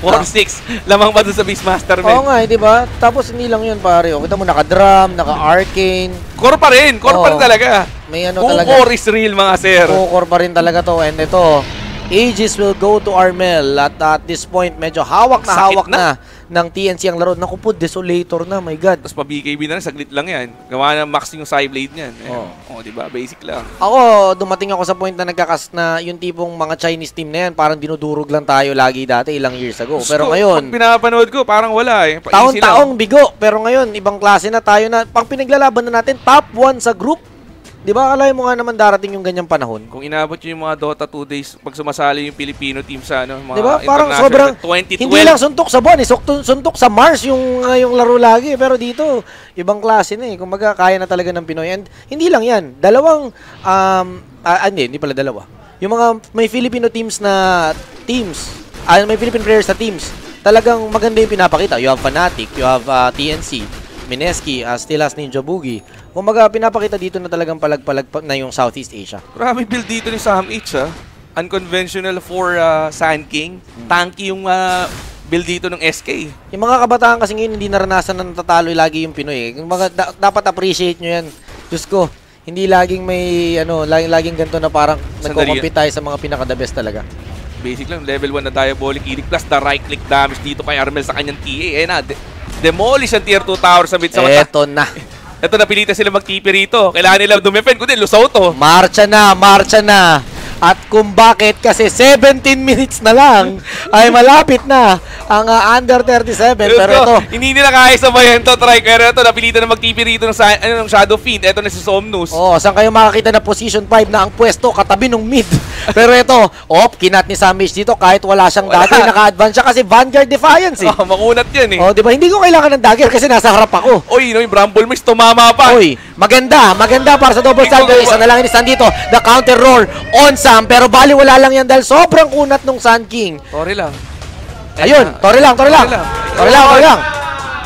4-6. Lamang pa dun sa Beastmaster, Oo man. nga, eh, di ba? Tapos hindi lang yun, pare. O, kita mo, naka-drum, naka-arcane. Core pa rin. Core pa rin Oo. talaga. May ano talaga. core is real, mga sir. Core pa rin talaga to. And ito, Aegis will go to Armel. At at this point, medyo hawak na Sakit hawak na. na. Ng TNC ang laro. Naku po, Desolator na, my God. Tapos pa-BKB na rin, saglit lang yan. Gawa na max yung side blade niyan. Eh, Oo. oh. di ba? Basic lang. Ako, dumating ako sa point na nagkakas na yung tipong mga Chinese team na yan, parang dinudurog lang tayo lagi dati ilang years ago. Pero Gusto, ngayon, Pag pinapanood ko, parang wala eh. Pa- taon-taong bigo. Pero ngayon, ibang klase na tayo na, pang pinaglalaban na natin, top 1 sa group. Di ba, akalain mo nga naman darating yung ganyang panahon? Kung inabot nyo yung mga Dota 2 days, pag sumasali yung Filipino team sa ano, mga Di ba? Parang sobrang, 2012. hindi lang suntok sa buwan, eh, suntok, suntok sa Mars yung, uh, yung laro lagi. Pero dito, ibang klase na eh. Kumbaga, kaya na talaga ng Pinoy. And hindi lang yan. Dalawang, um, ah, ah, hindi, hindi pala dalawa. Yung mga may Filipino teams na teams, ah, may Philippine players na teams, talagang maganda yung pinapakita. You have Fnatic, you have ah, TNC, Mineski, uh, Still has Ninja Boogie. Kumbaga, pinapakita dito na talagang palag-palag pa- na yung Southeast Asia. Grabe build dito ni Sam H, ah. Unconventional for uh, Sand King. Tanky yung ah, build dito ng SK. Yung mga kabataan kasi ngayon hindi naranasan na natatalo lagi yung Pinoy. Eh. Yung mga da- dapat appreciate nyo yan. Diyos ko, hindi laging may ano, laging laging ganito na parang nagko-compete tayo sa mga pinaka-the best talaga. Basic lang, level 1 na Diabolic Edict plus the right click damage dito kay Armel sa kanyang TA. Eh na, de- demolish ang tier 2 tower sa mid sa mata. Eto na. Ito napilitan sila mag-TP rito. Kailangan nila dumefend. Kundi, lusaw to. Marcha na, marcha na. At kung bakit kasi 17 minutes na lang ay malapit na ang ah, under 37 pero Let's ito. Hindi nila kaya sabayan to, try. Pero ito, napilitan na mag-TP rito ng, sa- ano, ng Shadow Fiend. Ito na si Somnus. Oh, saan kayo makakita na position 5 na ang pwesto katabi ng mid. Pero ito, op, kinat ni Samish dito kahit wala siyang Wala. dagger, naka-advance siya kasi Vanguard Defiance eh. Oh, makunat yan eh. Oh, di ba? Hindi ko kailangan ng dagger kasi nasa harap ako. Oy, no, yung Bramble Mist, tumama pa. Oy, maganda, maganda para sa double ba- Isa na lang ni Stan dito. The counter roar on Sam, pero bali wala lang yan dahil sobrang kunat nung Sun King. Sorry lang. Ayun, tore lang, tore lang. Tore lang. Tore lang.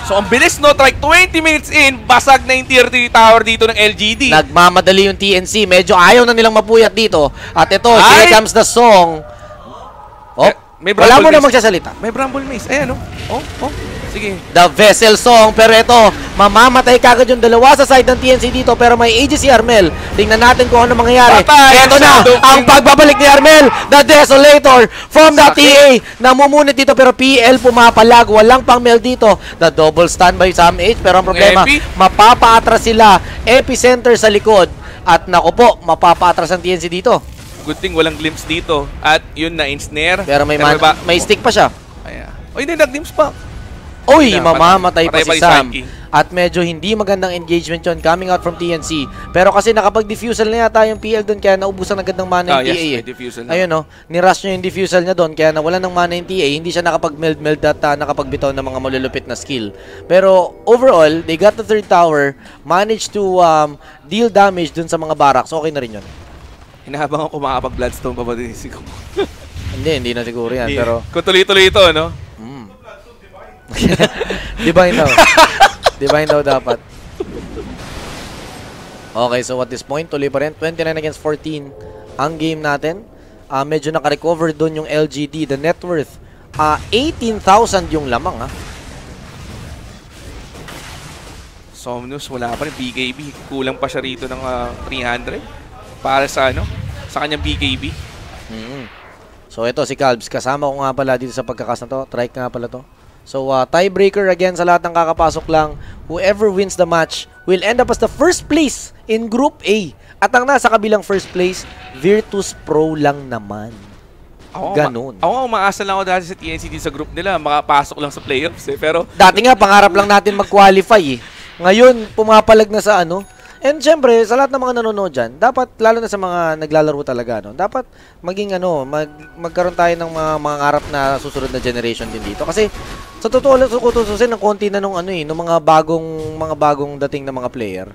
So, ang bilis, no? Try 20 minutes in, basag na yung tier 3 tower dito ng LGD. Nagmamadali yung TNC. Medyo ayaw na nilang mapuyat dito. At ito, Ay! here comes the song. Oh, Eh, may wala mo na magsasalita. May Bramble Maze. Ayan, no? Oh, oh. Sige. The Vessel Song. Pero ito, mamamatay kagad yung dalawa sa side ng TNC dito. Pero may AJ si Armel. Tingnan natin kung ano mangyayari. Ito na, ang pagbabalik ni Armel. The Desolator from the Sakit. TA. Namumunit dito pero PL pumapalag. Walang pang mel dito. The double stun by Sam H. Pero ang problema, Epi. mapapaatras sila. Epicenter sa likod. At nako po, mapapaatras ang TNC dito. Good thing walang glimpse dito. At yun na in-snare. Pero may, man- may stick pa siya. Ayan. Oh, hindi, nag-glimpse pa. Uy, Yeah, mamamatay pa si si Sam. At medyo hindi magandang engagement yon coming out from TNC. Pero kasi nakapag-diffusal na yata yung PL doon kaya naubusan agad ng mana Ah, yung yes, TA. eh. diffusal na. Ayun no, nirush niya yung diffusal niya doon kaya nawala ng mana yung TA. Hindi siya nakapag-meld-meld at uh, nakapagbitaw ng mga malulupit na skill. Pero overall, they got the third tower, managed to um, deal damage dun sa mga barracks. Okay na rin yun. Hinahabang ako makakapag-bloodstone pa ba din siguro. Hindi, hindi na siguro yan. Pero, Kung tuloy-tuloy ito, no? Divine daw. Divine daw dapat. Okay, so at this point, tuloy pa rin. 29 against 14 ang game natin. Ah, medyo naka-recover doon yung LGD, the net worth. Ah, 18,000 yung lamang, ha? Somnus, wala pa rin. BKB. Kulang pa siya rito ng ah, 300. Para sa ano? Sa kanyang BKB. Mm. So ito si Calbs, kasama ko nga pala dito sa pagkakas na to. Trike nga pala to. So uh, tiebreaker again sa lahat ng kakapasok lang. Whoever wins the match will end up as the first place in Group A. At ang nasa kabilang first place, Virtus Pro lang naman. Ako, Ganun. Ma- ako, umaasa lang ako dati sa TNCD sa group nila. Makapasok lang sa playoffs eh. Pero, Dati nga, pangarap lang natin mag-qualify eh. Ngayon, pumapalag na sa ano. And syempre, sa lahat ng mga nanonood dyan, dapat, lalo na sa mga naglalaro talaga, no, dapat maging ano, mag, magkaroon tayo ng mga, mga ngarap na susunod na generation din dito. Kasi, sa totoo lang, sa kutususin, ng konti na nung ano eh, nung mga bagong, mga bagong dating na mga player,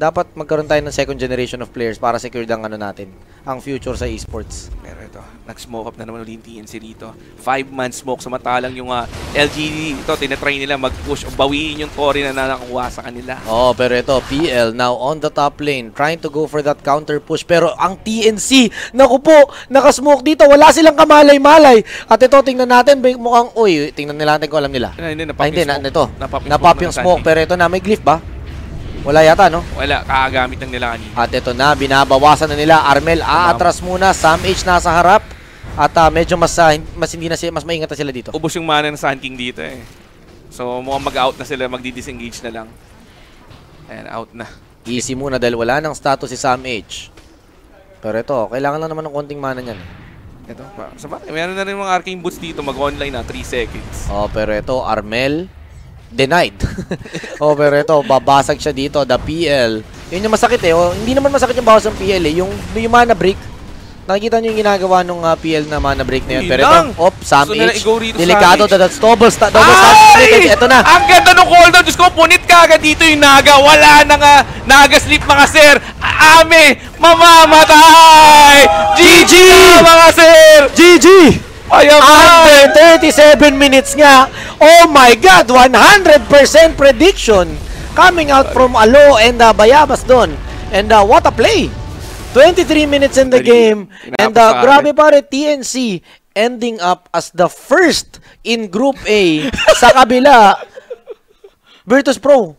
dapat magkaroon tayo ng second generation of players para secure ang ano natin, ang future sa esports. pero ito, nag-smoke up na naman ulit yung TNC dito. Five-man smoke, samantalang yung ah, LGD, ito, tinatry nila mag-push o bawiin yung Tori na nakakuha sa kanila. Oh, pero ito, PL now on the top lane, trying to go for that counter push. Pero ang TNC, naku po, nakasmoke dito, wala silang kamalay-malay. At ito, tingnan natin, mukhang, uy, tingnan nila natin kung alam nila. Ah, hindi, napop Ay, hindi, na, ito, Napop yung napop smoke yung ng smoke, pero ito na, may glyph ba? Wala yata, no? Wala, kakagamit lang nila kanina. At ito na, binabawasan na nila. Armel, aatras muna. Sam H nasa harap. At ah, medyo mas, ah, mas hindi na sila, mas maingat na sila dito. Ubus yung mana ng Sun King dito eh. So, mukhang mag-out na sila, magdi-disengage na lang. Ayan, out na. Easy muna dahil wala nang status si Sam H. Pero ito, kailangan lang naman ng konting mana niyan. Ito, pa, sa bagay, meron na rin mga arcane boots dito, mag-online na, 3 seconds. Oh, pero ito, Armel, denied. oh, pero ito, babasag siya dito, the PL. Yun yung masakit eh. Oh, hindi naman masakit yung bawas ng PL eh. Yung, yung mana break, nakikita nyo yung ginagawa ng uh, PL na mana break na yun. Pero ito, op, Sam H. Delikado, H. that's double, sta double stab. Ay! Ito na. Ang ganda ng cooldown. Diyos ko, punit ka agad dito yung Naga. Wala na nga. Naga sleep mga sir. Ame, mamamatay! GG na, mga sir! GG! Under 37 minutes nga. Oh my God, 100% prediction coming out from Alo and uh, Bayabas doon. And uh, what a play. 23 minutes in the game. And uh, grabe pare, TNC ending up as the first in Group A sa kabila. Virtus Pro.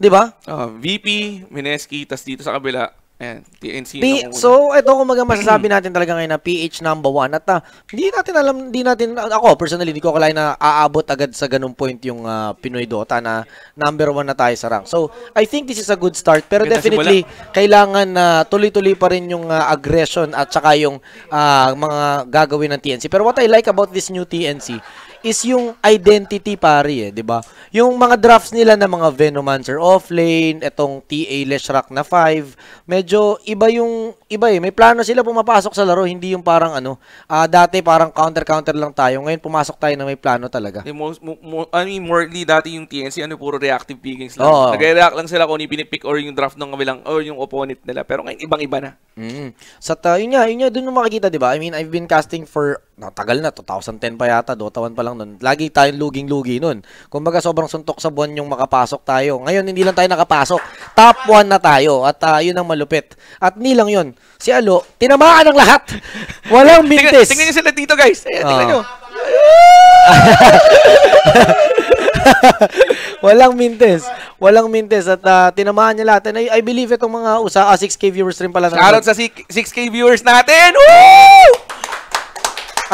Di ba? Oh, VP, Mineski, tas dito sa kabila. Ayan, TNC. P- so, ito kung maga masasabi natin talaga ngayon na PH number one. At ah, hindi natin alam, hindi natin, ako personally, hindi ko akalain na aabot agad sa ganung point yung ah, Pinoy Dota na number one na tayo sa rank. So, I think this is a good start. Pero Ganda definitely, kailangan na tuloy-tuloy pa rin yung ah, aggression at saka yung ah, mga gagawin ng TNC. Pero what I like about this new TNC is yung identity pare eh, 'di ba? Yung mga drafts nila ng mga Venomancer offlane, etong TA Leshrac na 5, medyo iba yung iba eh. May plano sila pumapasok sa laro, hindi yung parang ano, ah, dati parang counter-counter lang tayo. Ngayon pumasok tayo na may plano talaga. Most, mo, mo, I mean, morely dati yung TNC, ano, puro reactive pickings lang. Oo. Nag-react lang sila kung ano yung pinipick or yung draft ng kabilang, or yung opponent nila. Pero ngayon, ibang-iba na. Mm. Sa ta, yun nga, yun nga, dun mo makikita, di ba? I mean, I've been casting for, no, tagal na, 2010 pa yata, Dota 1 pa lang nun. Lagi tayong luging-lugi nun. Kumbaga, sobrang suntok sa buwan yung makapasok tayo. Ngayon, hindi lang tayo nakapasok. Top 1 na tayo. At ah, yun ang malupit. At ni lang yun. Si Alo, tinamaan ng lahat. Walang Tingnan, mintis. tingnan nyo sila dito, guys. Ayan, tingnan Oo. nyo. Walang mintis. Walang mintis. At ah, tinamaan niya lahat. And I, I believe itong mga usa, ah, 6K viewers rin pala. Shoutout sa 6K viewers natin. Woo!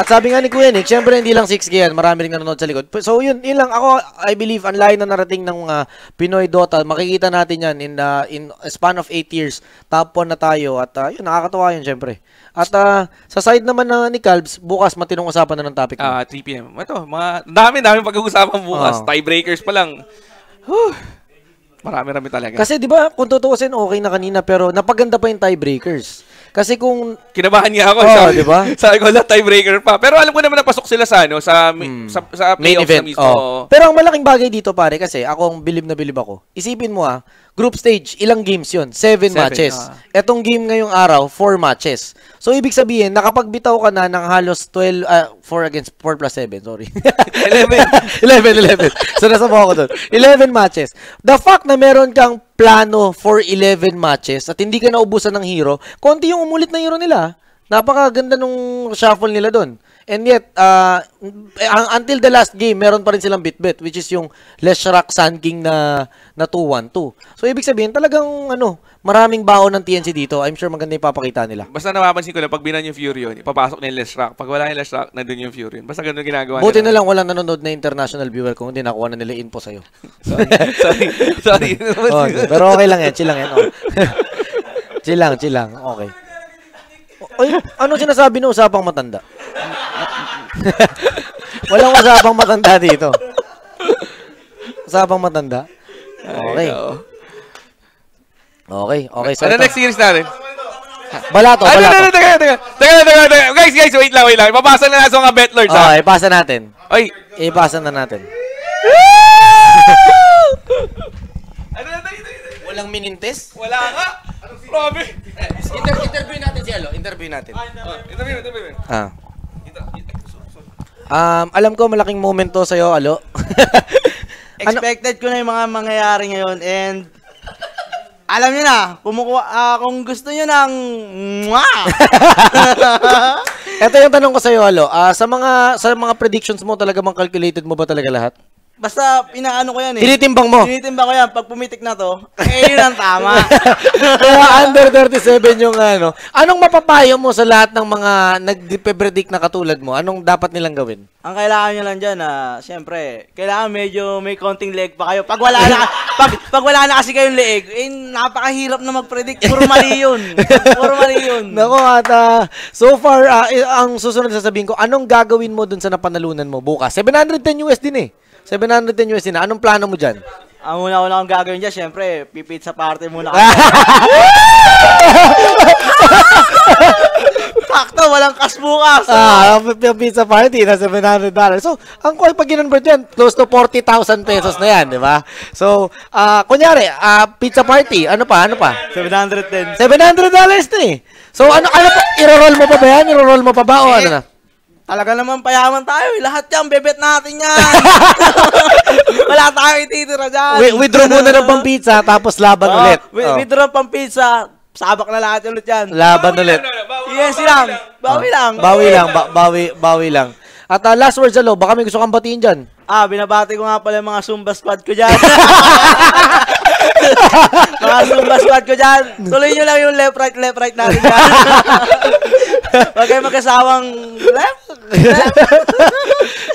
At sabi nga ni Kuya Nick, syempre hindi lang 6K yan, marami rin nanonood sa likod. So yun, yun lang ako, I believe, ang layo na narating ng uh, Pinoy Dota. Makikita natin yan in, uh, in a span of 8 years. Top 1 na tayo at uh, yun, nakakatawa yun syempre. At uh, sa side naman na ni Calbs, bukas matinong usapan na ng topic. Ah, 3 p.m. Ito, mga dami dami pag-uusapan bukas. Oo. Tiebreakers pa lang. Whew. Marami-rami talaga. Kasi di ba, kung tutuusin, okay na kanina, pero napaganda pa yung tiebreakers. Kasi kung Kinabahan niya ako. Oo, sabi, di ba? Sabi ko, wala tiebreaker pa. Pero alam ko naman napasok sila sa, ano, sa, sa, sa Hmm. main playoffs event. na mismo. oh. Pero ang malaking bagay dito pare kasi ako ang bilib na bilib ako. Isipin mo ah, group stage, ilang games 'yon? Seven, Seven, matches. ah. Etong game ngayong araw, four matches. So ibig sabihin, nakapagbitaw ka na ng halos 12 ah 4 against 4 plus 7, sorry. 11. 11 11. So nasa mo ako doon. 11 matches. The fact na meron kang plano for 11 matches at hindi ka naubusan ng hero, konti yung umulit na hero nila. Napakaganda nung shuffle nila doon. And yet, uh, until the last game, meron pa rin silang bit-bit, which is yung Leshrac Sun King na, na 2-1-2. So, ibig sabihin, talagang, ano, maraming baon ng TNC dito. I'm sure maganda yung papakita nila. Basta napapansin ko lang, pag binan yung Fury yun, ipapasok na yung Less Rock. Pag wala yung Less Rock, nandun yung Fury yun. Basta ganun ginagawa Buti na nila. lang walang nanonood na international viewer kung hindi nakuha na nila info sa'yo. sorry. sorry. oh, pero okay lang yan, chill lang yan. Oh. chill lang, chill lang. Okay. Oy, ano sinasabi ng usapang matanda? Walang usapang matanda dito. Usapang matanda. Okay. Ay. Okay, okay. So ano ito. next series natin? Balato, Ano, ano, balato. ano, teka, teka, teka, teka, teka, guys, guys, wait lang, wait lang. Papasa na nasa mga betlords, ha? Okay, ipasa natin. Oy, Ipasa na natin. ano na tayo, tayo, tayo? Walang minintes? Wala nga. Grabe. Inter interview natin si Alo. Interview natin. Oh, interview, interview. Ah. Um, alam ko malaking moment to sa'yo, Alo. ano? Expected ko na yung mga mangyayari ngayon and alam niyo na, kumukuha, ah, kung gusto niyo ng mwah! Ito yung tanong ko sa'yo, Alo. Ah, sa mga sa mga predictions mo, talaga bang calculated mo ba talaga lahat? Basta pinaano ko yan eh. Tinitimbang mo. Tinitimbang ko yan. Pag pumitik na to, eh, yun ang tama. Kaya under 37 yung ano. Anong mapapayo mo sa lahat ng mga nag-predict na katulad mo? Anong dapat nilang gawin? ang kailangan nyo lang dyan, ah, siyempre, kailangan medyo may konting leg pa kayo. Pag wala na, pag, pag wala na kasi kayong leeg, eh, napakahirap na mag-predict. Puro mali yun. Puro mali yun. Nako at ah, so far, eh, ang susunod na sasabihin ko, anong gagawin mo dun sa napanalunan mo bukas? 710 US din eh. 710 US din na. Anong plano mo dyan? Ang una-una kong gagawin dyan, siyempre, pipizza party muna kami. Sakto, walang kas bukas. Ah, p- pizza party na $700. So, ang kung pag ginonvert yan, close to 40,000 pesos na yan, di ba? So, ah, kunyari, ah, pizza party, ano pa, ano pa? 710. $700 na eh. So, ano, ano pa, iro-roll mo pa ba yan? Iro-roll mo pa ba o ano na? Talaga naman payaman tayo. eh. Lahat yan, bebet natin yan. Wala tayong ititira dyan. Wi- withdraw muna ng pang pizza, tapos laban Oo, ulit. wi- Oh. Withdraw pang pizza. Sabak na lahat ulit yan. Laban ulit. Yes lang. Bawi lang. Bawi lang, ba- bawi, bawi lang. At ah, last words alo, baka may gusto kang batiin dyan. Ah, binabati ko nga pala yung mga Zumba squad ko dyan. mga Zumba squad ko dyan. Tuloy nyo lang yung left, right, left, right natin dyan. Huwag kayo magkasawang left, left.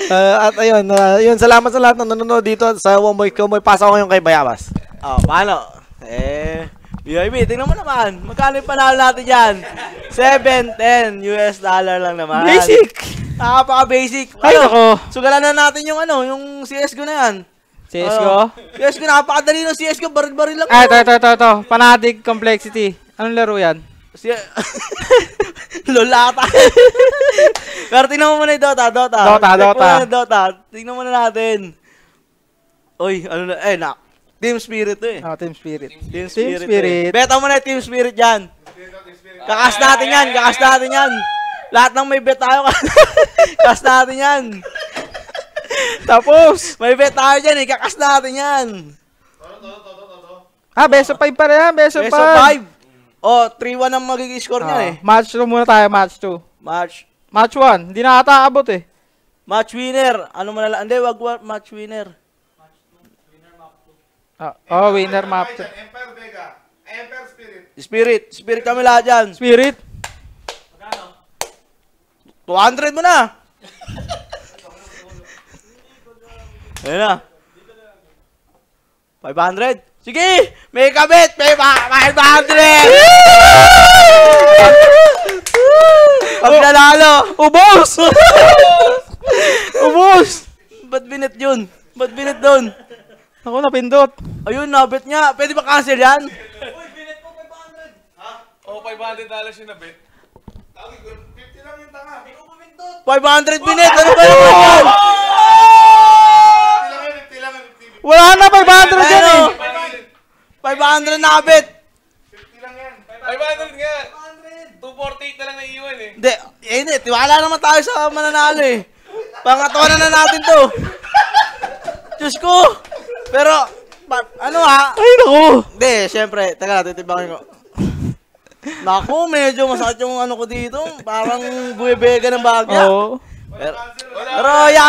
Ah, at ayun, ah, yun, salamat sa lahat ng nanonood dito sa Womoy Kumoy. Pasa ko ngayon kay Bayabas. Oh, paano? Eh, BIB, tingnan mo naman. Magkano yung panalo natin dyan? 7, 10 US dollar lang naman. Basic. Napaka-basic. Ay, Ano? nako. Sugalan na natin yung ano, yung CSGO na yan. CSGO? Ano? CSGO, napakadali ng CSGO. Baril-baril lang. Ah, ito, ito, ito, ito. Fanatic Complexity. Anong laro yan? Si Lolata. Pero tingnan mo muna yung Dota, Dota. Dota, Check Dota. muna Dota. Tingnan muna natin. Uy, ano na, eh, na. Team Spirit to eh. Oh, Team Spirit. Team Team Spirit. Spirit. Eh. Beta mo na yung Team Spirit dyan. Kakas natin yan, kakas natin yan. Lahat ng may bet tayo, kakas natin yan. Tapos, May bet tayo dyan eh, kakas natin yan. ah, best of 5 pa rin yan. Best of 5. Best of 5. Oh, 3-1 ang magiging score niya eh. Match 2 muna tayo, match 2. Match. Match 1. Hindi na ata abot eh. Match winner. Ano mo na lang? Hindi, wag wag match winner. Ah, oh, winner map. two. Empire Vega. Empire Spirit. Spirit. Spirit kami lahat dyan. Spirit. 200 mo na. Ayun na. 500. Sige! May kabit! May ba- 500! Pag nanalo! Ubos! Ubos! Ba't binit yun? Ba't binit doon? Ako napindot. Ayun, nabit niya. Pwede ba cancel yan? Oh, $500 yung nabit. 50 lang yung tanga. 500 binit! Ano ba naman yan? 50 lang yun, 50 lang yun. 50 Wala na 500 yan eh. 500 nabit! 50 lang yan. 500 nga. 248 na lang naiiwan eh. Hindi, eh, hindi. Tiwala naman tayo sa mananalo eh. Pangatawanan na natin to. Diyos ko! Pero, ba- ano ha? Ay, naku. Hindi, syempre. Teka, titibangin ko. Naku, medyo masakit yung ano ko dito. Parang buwebega ng bagya. Oo. Pero, pero, ya-